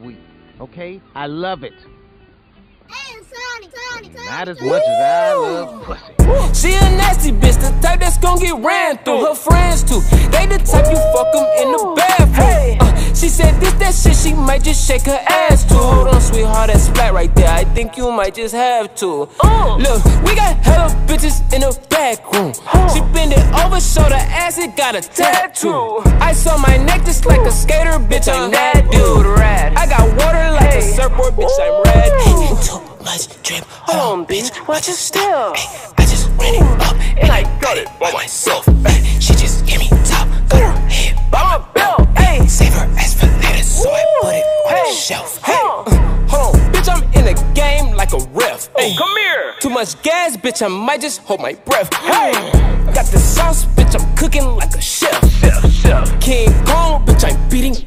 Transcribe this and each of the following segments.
week. Okay? I love it. Not as much as I love pussy. She a nasty bitch, the type that's gon' get ran through. Her friends too, they the type you fuck them in the bathroom. Uh, she said this that shit, she might just shake her ass too. Hold on, sweetheart, that splat right there. I think you might just have to. Look, we got hella bitches in the back room. She bend it over, show the ass, it got a tattoo. I saw my neck just like a skater, bitch. I'm that dude. Hold on, bitch. Watch your step. I just ran it up and I got it by myself. Ay, She just gave me top, got her head by my belt. Ay, save her ass for later, so I put it on the shelf. Hey, uh, hold on, bitch, I'm in the game like a ref. Ay, come here. Too much gas, bitch, I might just hold my breath. Hey, got the sauce, bitch, I'm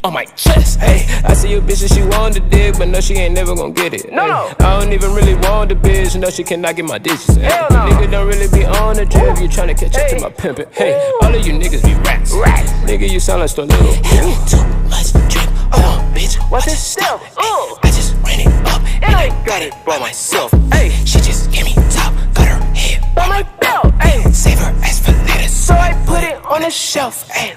on my chest. Hey, I see your bitch and she want the dick, but no, she ain't never gonna get it. No, no. I don't even really want the bitch, no, she cannot get my digits. Hell no. Nigga don't really be on the drip, you tryna catch up to my pimpin'. Hey, all of you niggas be rats. Rats. Nigga, you sound like Stornado. Too much drip, on, bitch. What's this step? Oh, I just ran it up and I got it by myself. Hey, she just gave me top, got her head by my belt. Hey, save her ass for later, so I put it on the shelf. Hey.